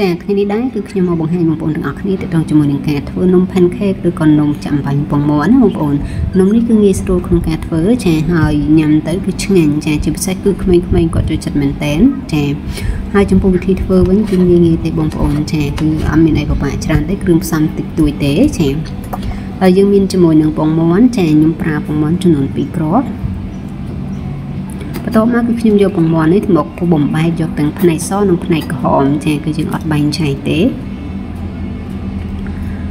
ចាថ្ងៃនេះដែរគឺខ្ញុំមកបង្ហាញបងប្អូនទាំងអស់គ្នាទាក់ទងជាមួយនឹងការធ្វើនំ pancake ឬក៏នំចាំបាញ់ពងមាន់ណាបងប្អូននំនេះគឺងាយស្រួលក្នុងការធ្វើចាហើយញ៉ាំទៅគឺឆ្ងាញ់ចាជាពិសេសគឺក្មេងៗគាត់ចូលចិត្តមែនតែនចាហើយចំពោះវិធីធ្វើវិញគឺងាយងាយទេបងប្អូនចាគឺអត់មានអីពិបាកច្រើនទេគ្រឿងផ្សំតិចតួចទេចាហើយយើងមានជាមួយនឹងពងមាន់ចាខ្ញុំប្រើពងមាន់ចំនួន2គ្រាប់ បន្ទាប់មកគឺខ្ញុំយកពងមាន់នេះមកពុះបំបែកយកទាំងផ្នែកសនិងផ្នែកក្រហមចាគឺយើងអត់បែងចែកទេ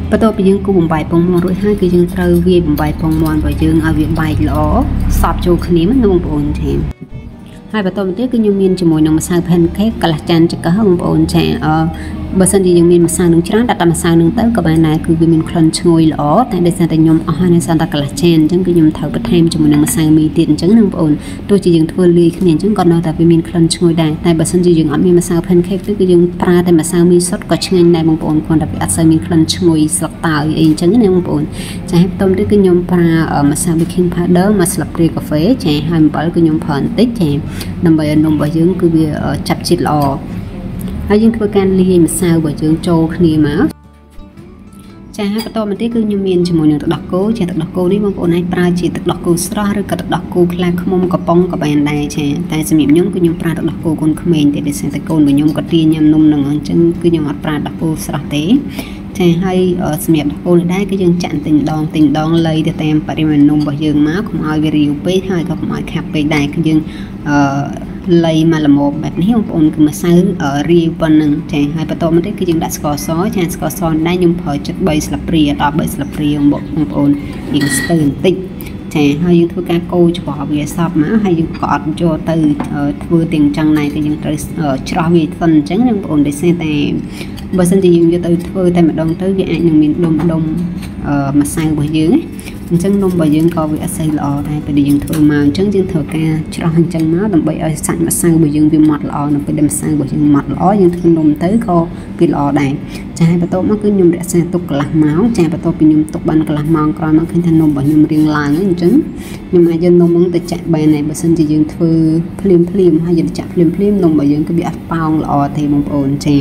បន្ទាប់ពីយើងគូបំបែកពងមាន់រួចហើយគឺយើងត្រូវវាយបំបែកពងមាន់របស់យើងឲ្យវាបែកល្អសប់ចូលគ្នាណាបងប្អូនចាហើយបន្តមកទៀតគឺខ្ញុំមានជាមួយនឹងម្សៅ pancake កន្លះចានចង្កឹះបងប្អូនចាអឺ បើសិនជាយើងមានម្សៅនឹងច្រើនដាក់តែម្សៅនឹងទៅក៏បានដែរគឺវាមានក្លិនឈ្ងុយល្អតែដោយសារតែខ្ញុំអស់ហើយនៅសន្តាកន្លះចានអញ្ចឹងគឺខ្ញុំត្រូវបន្ថែមជាមួយនឹងម្សៅមីទៀតអញ្ចឹងណាបងប្អូនទោះជាយើងធ្វើលាយគ្នាអញ្ចឹងក៏នៅតែវាមានក្លិនឈ្ងុយដែរតែបើសិនជាយើងអត់មានម្សៅ pancake ទេគឺយើងប្រើតែម្សៅមីសុទ្ធក៏ឆ្ងាញ់ដែរបងប្អូនគ្រាន់តែវាអត់សូវមានក្លិនឈ្ងុយស្លឹកតើយអីអញ្ចឹងណាបងប្អូនចាហើយបន្តទៀតគឺខ្ញុំប្រើម្សៅ baking powder មួយស្លាបព្រាកាហ្វេចាហើយអំបិលគឺខ្ញុំប្រើបន្តិចចាដើម្បីឲ្យនំរបស់យើងគឺវាចាប់ជាតិល្អ ហើយយើងធ្វើការលាយម្សៅរបស់យើងចូលគ្នាមកចាហើយបន្តមកទៀតគឺខ្ញុំមានជាមួយនឹងទឹកដោះគោជាទឹកដោះគោនេះបងប្អូនអាចប្រើជាទឹកដោះគោស្រស់ឬក៏ទឹកដោះគោខ្លាឃ្មុំកំប៉ុងក៏បានដែរចាតែសម្រាប់ខ្ញុំគឺខ្ញុំប្រើទឹកដោះគោកូនក្មេងទេដោយសារតែកូនរបស់ខ្ញុំក៏ទាញ៉ាំនំនឹងអញ្ចឹងគឺខ្ញុំអត់ប្រើដោះគោស្រស់ទេ ចាហើយសម្រាប់ដោះគោនេះដែរគឺយើងចាក់ទិញដងទិញដងលៃទៅតាមបរិមាណនំរបស់យើងមកកុំឲ្យវារាវពេកហើយក៏កុំឲ្យខាប់ពេកដែរគឺយើងអឺលៃមកល្មមបែបនេះបងប្អូនគឺម្សៅរាវប៉ុណ្ណឹងចាហើយបន្តមកទៀតគឺយើងដាក់ស្ករសចាស្ករសដែរខ្ញុំប្រើចិត្ត3ស្លាបព្រាដល់3ស្លាបព្រាបងប្អូនយើងស្ទើបន្តិច ចាហើយយើងធ្វើការកូរច្បល់វាសពមកហើយយើងក៏អត់យកទៅធ្វើទាំងចឹងដែរគឺយើងត្រូវច្រោះវាសិនអញ្ចឹងបងប្អូនដោយសារតែបើសិនជាយើងយកទៅធ្វើតែម្ដងទៅវាអាចនឹងមានដុំដុំម្សៅរបស់យើង អញ្ចឹងនំរបស់យើងក៏វាអត់សូវល្អដែរពេលដែលយើងធ្វើមកអញ្ចឹងយើងត្រូវការច្រោះអញ្ចឹងមកដើម្បីឲ្យសាច់ម្សៅរបស់យើងវាម៉ត់ល្អនៅពេលដែលម្សៅរបស់យើងម៉ត់ល្អយើងធ្វើនំទៅក៏វាល្អដែរចាហើយបន្ទាប់មកគឺខ្ញុំរក្សាទុកកន្លះម៉ោងចាបន្ទាប់ពីខ្ញុំទុកបានកន្លះម៉ោងក្រោយមកឃើញថានំរបស់ខ្ញុំរៀងឡើងហើយអញ្ចឹងខ្ញុំអាចយកនំហ្នឹងទៅចាក់បានហើយបើសិនជាយើងធ្វើភ្លាមភ្លាមហើយយើងចាក់ភ្លាមភ្លាមនំរបស់យើងគឺវាអត់ប៉ោងល្អទេបងប្អូនចា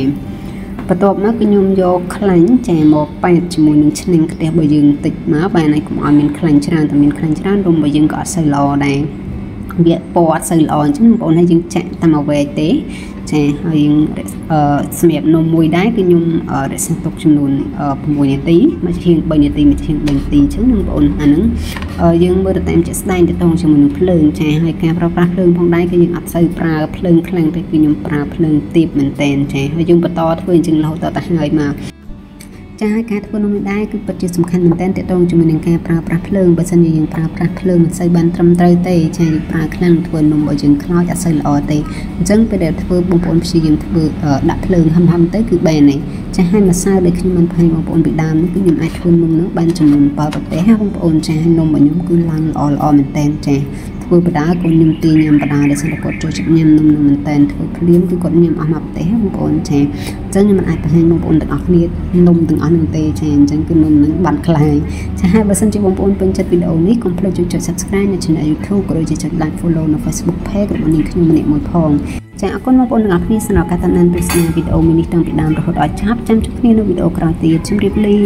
បន្ទាប់មកគឺខ្ញុំយកខ្លាញ់ចាមកប៉ែតជាមួយនឹងឈ្នាងខ្ទះរបស់យើងតិចមកបានហើយកុំឲ្យមានខ្លាញ់ច្រើនតែមានខ្លាញ់ច្រើនរុំរបស់យើងក៏អត់សូវល្អដែរវាពណ៌អត់សូវល្អអញ្ចឹងបងប្អូនឲ្យយើងចាក់តាមអ្វីទេ ចាហើយយើងសម្រាប់នំមួយដែរគឺខ្ញុំរក្សាទុកចំនួន6នាទីមួយជាង3នាទីមួយជាង3នាទីអញ្ចឹងបងប្អូនអាហ្នឹងយើងមើលទៅតាមជាក់ស្ដែងទៅតងជាមួយនឹងភ្លើងចាហើយការប្រើប្រាស់ភ្លើងផងដែរគឺយើងអត់សូវប្រើភ្លើងខ្លាំងទេគឺខ្ញុំប្រើភ្លើងទាបមែនតែនចាហើយយើងបន្តធ្វើអញ្ចឹងរហូតដល់តែហើយមក ចាហើយការធ្វើនំនេះដែរគឺពិតជាសំខាន់មែនទែនទាក់ទងជាមួយនឹងការប្រើប្រាស់ភ្លើងបើសិនជាយើងប្រើប្រាស់ភ្លើងមិនសូវបានត្រឹមត្រូវទេចាយើងប្រើខ្លាំងធ្វើនំឲ្យយើងខ្លោចអត់សូវល្អទេអញ្ចឹងពេលដែលធ្វើបងប្អូនព្យាយាមធ្វើដាក់ភ្លើងហឹមហឹមទៅគឺបានទេចាហើយម្សៅដែលខ្ញុំបានផាញ់បងប្អូនពីដើមនេះគឺខ្ញុំអាចធ្វើនំនោះបានចំនួន7ប្រទេសណាបងប្អូនចាហើយនំរបស់ខ្ញុំគឺឡើងល្អល្អមែនទែនចា ធ្វើបដាកូនខ្ញុំទាញញ៉ាំបដាដែលសិនគាត់ចូលចិត្តញ៉ាំនំនឹងមែនតែនធ្វើភ្លាមគឺគាត់ញ៉ាំអស់មកប្រទេសបងប្អូនចាអញ្ចឹងខ្ញុំមិនអាចបង្ហាញបងប្អូនទាំងអស់គ្នានំទាំងអស់នឹងទេចាអញ្ចឹងគឺនំនឹងបាត់ខ្លាយចាហើយបើសិនជាបងប្អូនពេញចិត្តវីដេអូនេះកុំភ្លេចចុច Subscribe នៅ Channel YouTube ក៏ដូចជាចុច Like Follow នៅ Facebook Page របស់នាងខ្ញុំម្នាក់មួយផងចាអរគុណបងប្អូនទាំងអស់គ្នាសម្រាប់ការតាមដានទស្សនាវីដេអូមួយនេះតាំងពីដើមរហូតដល់ចប់ចាំជួបគ្នានៅវីដេអូក្រោយទៀតជម្រាបលា